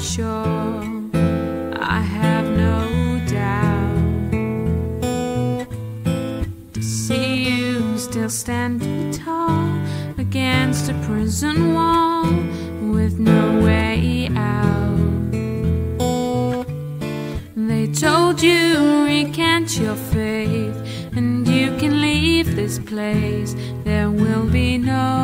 sure, I have no doubt to see you still standing tall against a prison wall with no way out. They told you recant your faith and you can leave this place. There will be no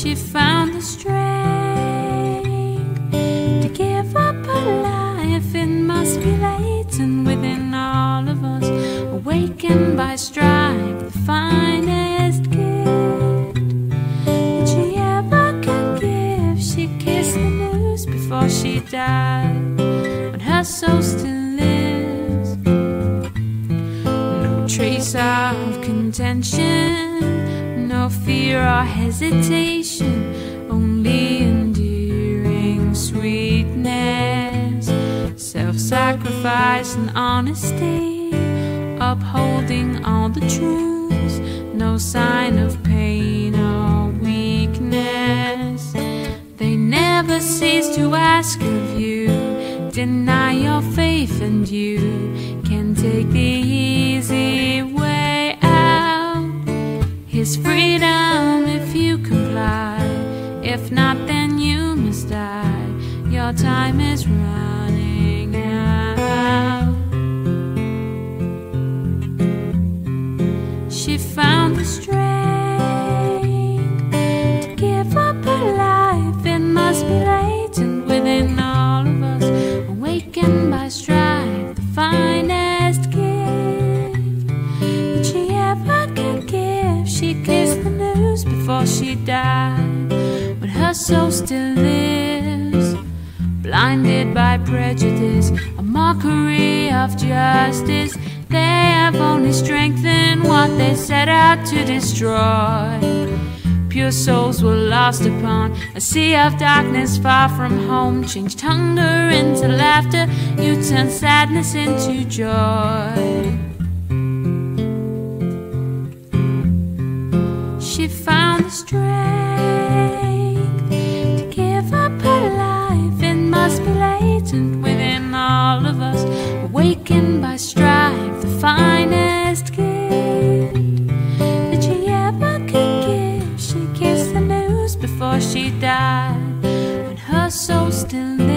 She found the strength to give up her life. It must be latent within all of us, awakened by strife, the finest gift that she ever could give. She kissed the news before she died, but her soul still lives. No trace of contention, no fear or hesitation, only endearing sweetness, self sacrifice and honesty, upholding all the truths, no sign of pain or weakness. They never cease to ask of you, deny your faith, and you can take the easy way out. His freedom not, then you must die. Your time is running out. She found the strength to give up her life. It must be latent within all of us, awakened by strife, the finest gift that she ever could give. She kissed the news before she died, her soul still lives. Blinded by prejudice, a mockery of justice. They have only strengthened what they set out to destroy. Pure souls were lost upon a sea of darkness far from home. Changed hunger into laughter, you turned sadness into joy. She found the strength finest gift that she ever could give. She kissed the news before she died, but her soul still.